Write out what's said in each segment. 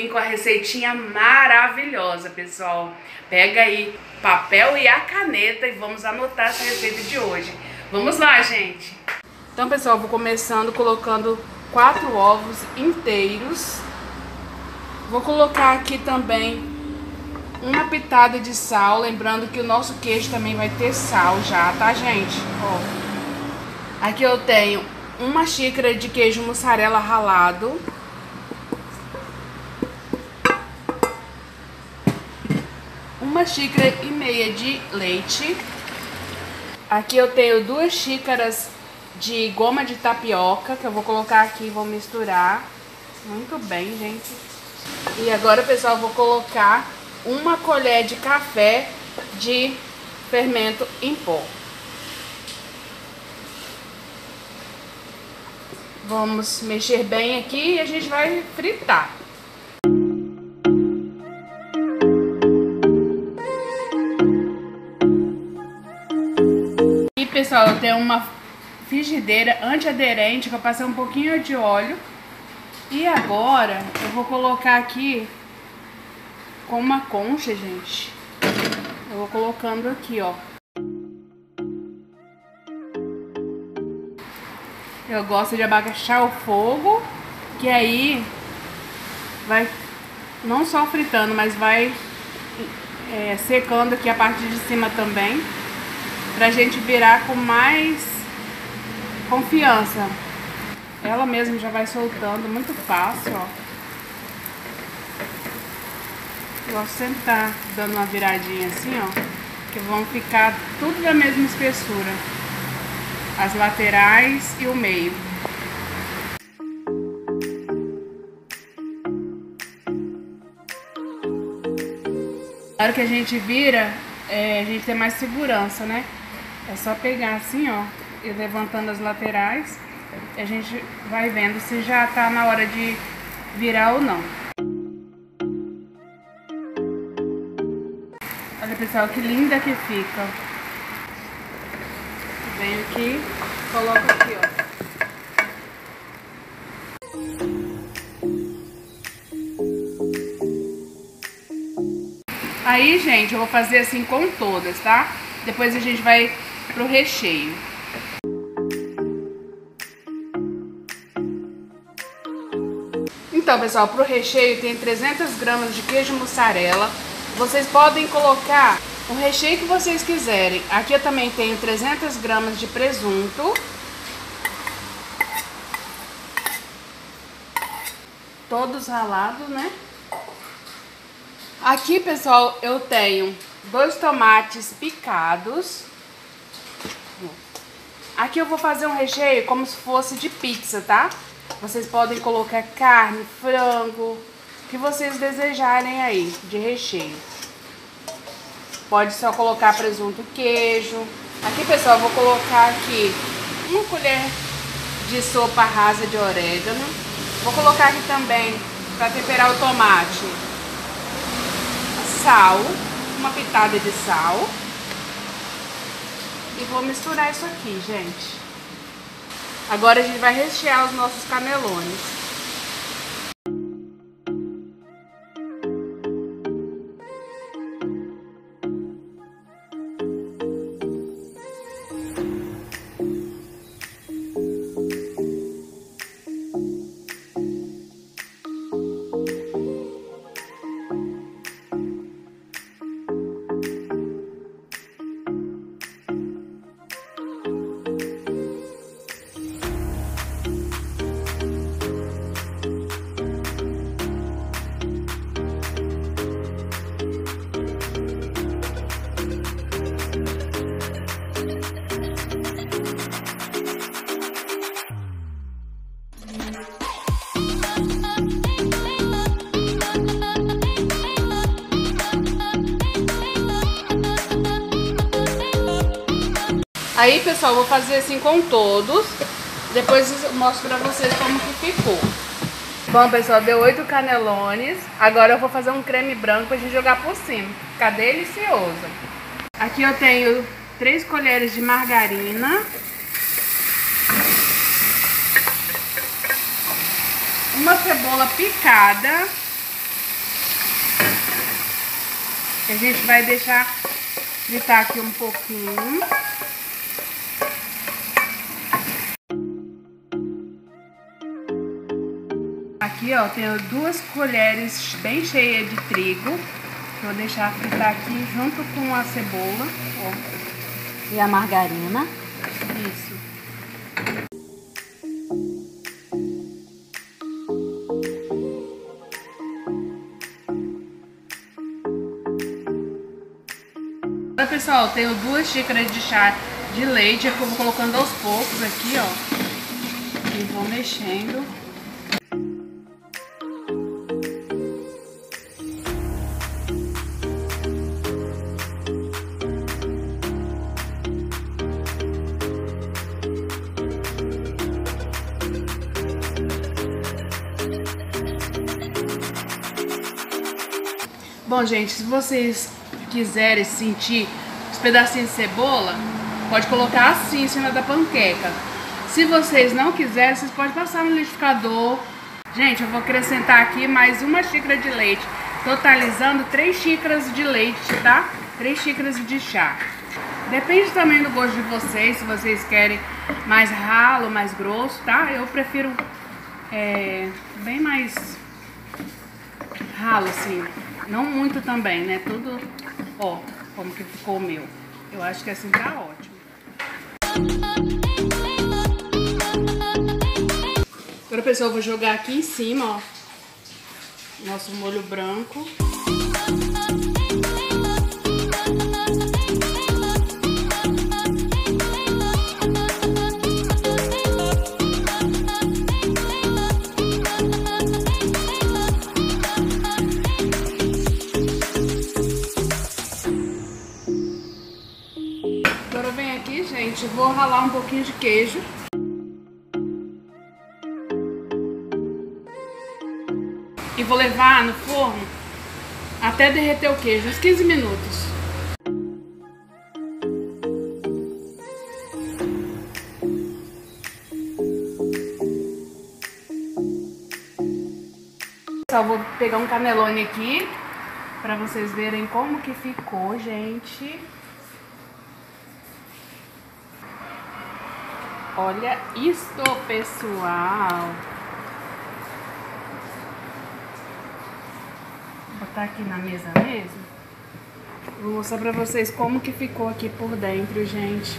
vim com a receitinha maravilhosa, pessoal. Pega aí papel e a caneta e vamos anotar essa receita de hoje. Vamos lá, gente! Então, pessoal, vou começando colocando quatro ovos inteiros. Vou colocar aqui também uma pitada de sal, lembrando que o nosso queijo também vai ter sal já, tá, gente? Ó. Aqui eu tenho uma xícara de queijo mussarela ralado. Uma xícara e meia de leite. Aqui eu tenho duas xícaras de goma de tapioca, que eu vou colocar aqui e vou misturar. Muito bem, gente. E agora, pessoal, vou colocar uma colher de café de fermento em pó. Vamos mexer bem aqui e a gente vai fritar. Pessoal, eu tenho uma frigideira antiaderente que eu passei um pouquinho de óleo. E agora eu vou colocar aqui com uma concha, gente. Eu vou colocando aqui, ó. Eu gosto de abaixar o fogo, que aí vai não só fritando, mas vai é, secando aqui a parte de cima também, pra gente virar com mais confiança. Ela mesma já vai soltando, muito fácil, ó. Eu gosto sempre tá dando uma viradinha assim, ó, que vão ficar tudo da mesma espessura. As laterais e o meio. Na hora que a gente vira, é, a gente tem mais segurança, né? É só pegar assim, ó, e levantando as laterais, a gente vai vendo se já tá na hora de virar ou não. Olha, pessoal, que linda que fica. Venho aqui, coloco aqui, ó. Aí, gente, eu vou fazer assim com todas, tá? Depois a gente vai pro recheio. Então, pessoal, pro recheio tem 300 gramas de queijo mussarela, vocês podem colocar o recheio que vocês quiserem. Aqui eu também tenho 300 gramas de presunto. Todos ralados, né? Aqui, pessoal, eu tenho dois tomates picados. Aqui eu vou fazer um recheio como se fosse de pizza, tá? Vocês podem colocar carne, frango, que vocês desejarem aí de recheio. Pode só colocar presunto queijo. Aqui, pessoal, eu vou colocar aqui uma colher de sopa rasa de orégano. Vou colocar aqui também, para temperar o tomate, sal, uma pitada de sal. E vou misturar isso aqui, gente. Agora a gente vai rechear os nossos canelones. Aí, pessoal, vou fazer assim com todos. Depois eu mostro pra vocês como que ficou. Bom, pessoal, deu oito canelones. Agora eu vou fazer um creme branco pra gente jogar por cima. Ficar delicioso. Aqui eu tenho três colheres de margarina. Uma cebola picada. A gente vai deixar fritar aqui um pouquinho. Aqui, ó, tenho duas colheres bem cheias de trigo. Vou deixar fritar aqui junto com a cebola. Ó. E a margarina. Isso. Olha, pessoal, tenho duas xícaras de chá de leite. Eu vou colocando aos poucos aqui, ó. E vou mexendo. Bom, gente, se vocês quiserem sentir os pedacinhos de cebola, pode colocar assim em cima da panqueca. Se vocês não quiserem, vocês podem passar no liquidificador. Gente, eu vou acrescentar aqui mais uma xícara de leite, totalizando 3 xícaras de leite, tá? 3 xícaras de chá. Depende também do gosto de vocês, se vocês querem mais ralo, mais grosso, tá? Eu prefiro é, bem mais ralo, assim. Não muito também, né? Tudo, ó, como que ficou o meu. Eu acho que assim tá ótimo. Agora, pessoal, eu vou jogar aqui em cima, ó, nosso molho branco. Um pouquinho de queijo. E vou levar no forno até derreter o queijo, uns 15 minutos. Só vou pegar um canelone aqui para vocês verem como que ficou, gente. Olha isto, pessoal. Vou botar aqui na mesa mesmo. Vou mostrar pra vocês como que ficou aqui por dentro, gente.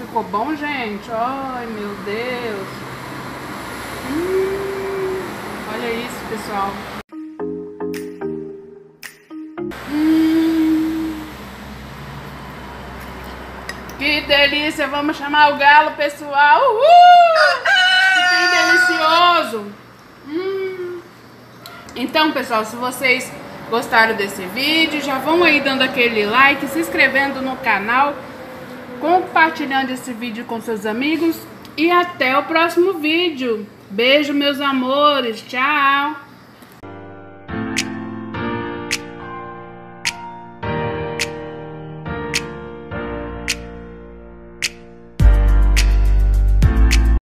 Ficou bom, gente? Ai, meu Deus. Hum, olha isso, pessoal. Hum, que delícia! Vamos chamar o galo, pessoal. Uhul! Que delicioso! Hum. Então, pessoal, se vocês gostaram desse vídeo, já vão aí dando aquele like, se inscrevendo no canal, compartilhando esse vídeo com seus amigos e até o próximo vídeo. Beijo, meus amores. Tchau.